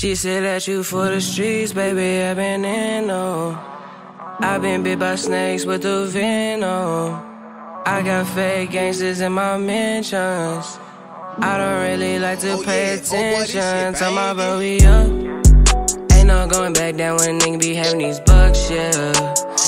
She said that you for the streets, baby, I've been in them. I've been bit by snakes with the venom. I got fake gangsters in my mentions. I don't really like to Oh, pay yeah. Oh, boy, this shit attention. Tell my bro we up. Ain't no going back down when a nigga be having these bucks, yeah.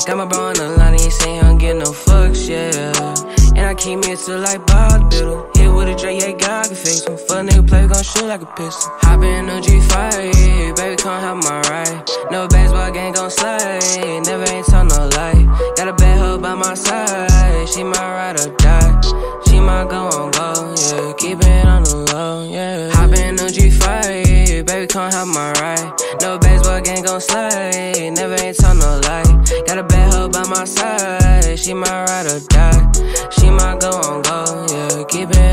Got my bro on the line, he saying he don't get no fucks, yeah. And I keep me to like Bob Biddle. Hit with a Dre, yeah, God can fix him. Fuck nigga play, gon' shoot like a pistol. Hop in no G5, baby, come have my ride. No baseball game gon' slide, never ain't tell no lie. Got a bad hoe by my side, she my ride or die. She my go on go, yeah, keep it on the low, yeah. Hop in no G5, baby, come have my ride. No baseball game gon' slide, never ain't tell no lie. Got a bad hoe by my side, she my ride or die. She my go on go, yeah, keep it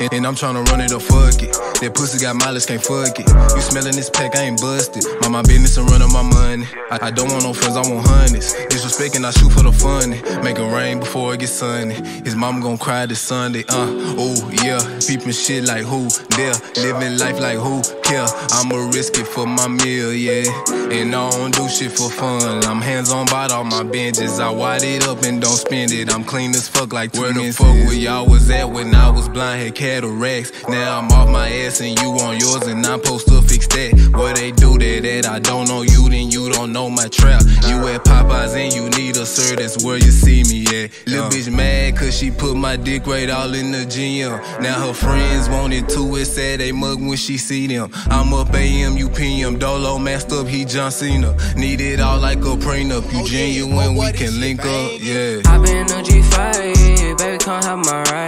and, and I'm tryna run it up, fuck it. That pussy got mileage, can't fuck it. You smelling this pack, I ain't busted. Mind my business and running my money. I, I don't want no friends, I want hundreds. Disrespecting, I shoot for the funny. Make it rain before it gets sunny. His mama gon' cry this Sunday, uh. Oh, yeah. Peeping shit like who? There. Living life like who care? I'ma risk it for my meal, yeah. And I don't do shit for fun. I'm hands on, bought all my binges. I wad it up and don't spend it. I'm clean as fuck like Where the fuck where y'all was at when I was blind, had cataracts. Now I'm off my ass and you on yours and I'm supposed to fix that. What they do that at? I don't know you, then you don't know my trap. You at Popeyes and you need a sir, that's where you see me at. Little bitch mad cause she put my dick right all in the gym. Now her friends want it too, it's sad they mug when she see them. I'm up AM, you PM, Dolo masked up, he John Cena. Need it all like a prenup. You Oh, yeah. genuine, we can link up, yeah. I been on G5, baby, come have my ride.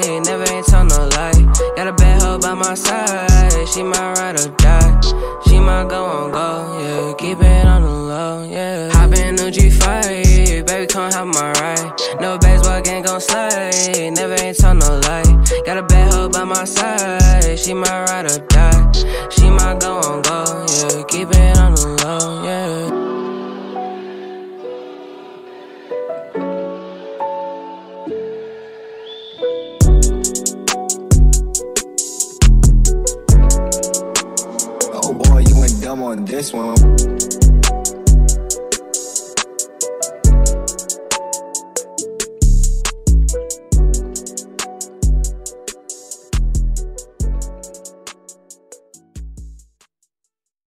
Never ain't tell no lie. Got a bad hoe by my side, she my ride or die. She my go on go, yeah, keep it on the low, yeah. Hop in no G5, baby, come have my ride. No baseball game gon' slide, never ain't tell no lie. Got a bad hoe by my side, she my ride or die. She my go on go, yeah, keep it on the low, yeah. Dumb on this one.